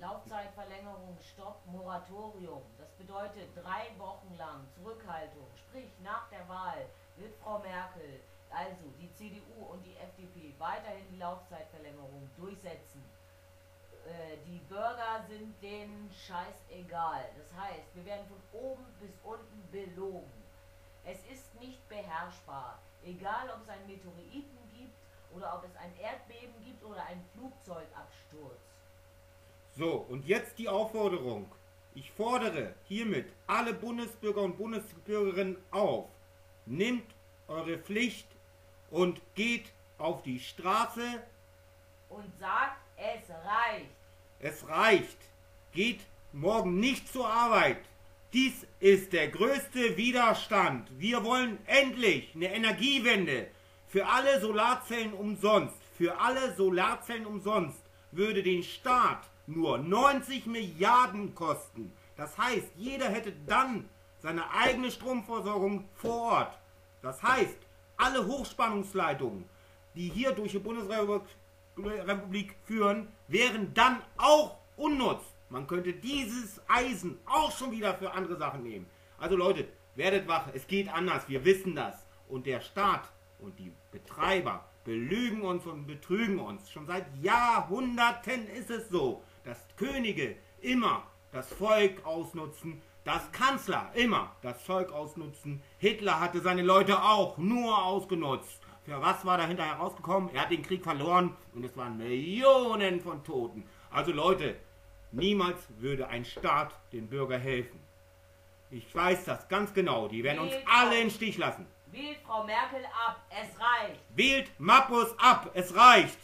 Laufzeitverlängerung, Stopp, Moratorium. Das bedeutet drei Wochen lang Zurückhaltung. Sprich, nach der Wahl wird Frau Merkel, also die CDU und die FDP, weiterhin die Laufzeitverlängerung durchsetzen. Äh, die Bürger sind denen scheißegal. Das heißt, wir werden von oben bis unten belogen. Es ist nicht beherrschbar. Egal, ob es einen Meteoriten gibt oder ob es ein Erdbeben gibt oder einen Flugzeugabsturz. So, und jetzt die Aufforderung. Ich fordere hiermit alle Bundesbürger und Bundesbürgerinnen auf. Nehmt eure Pflicht und geht auf die Straße. Und sagt, es reicht. Es reicht. Geht morgen nicht zur Arbeit. Dies ist der größte Widerstand. Wir wollen endlich eine Energiewende. Für alle Solarzellen umsonst. Für alle Solarzellen umsonst würde den Staat nur 90 Milliarden kosten. Das heißt, jeder hätte dann seine eigene Stromversorgung vor Ort. Das heißt, alle Hochspannungsleitungen, die hier durch die Bundesrepublik führen, wären dann auch unnutz. Man könnte dieses Eisen auch schon wieder für andere Sachen nehmen. Also Leute, werdet wach, es geht anders, wir wissen das. Und der Staat und die Betreiber belügen uns und betrügen uns. Schon seit Jahrhunderten ist es so, dass Könige immer das Volk ausnutzen, dass Kanzler immer das Volk ausnutzen. Hitler hatte seine Leute auch nur ausgenutzt. Für was war dahinter herausgekommen? Er hat den Krieg verloren und es waren Millionen von Toten. Also Leute, Niemals würde ein Staat den Bürger helfen. Ich weiß das ganz genau. Die werden uns alle in Stich lassen. Wählt Frau Merkel ab. Es reicht. Wählt Mappus ab. Es reicht.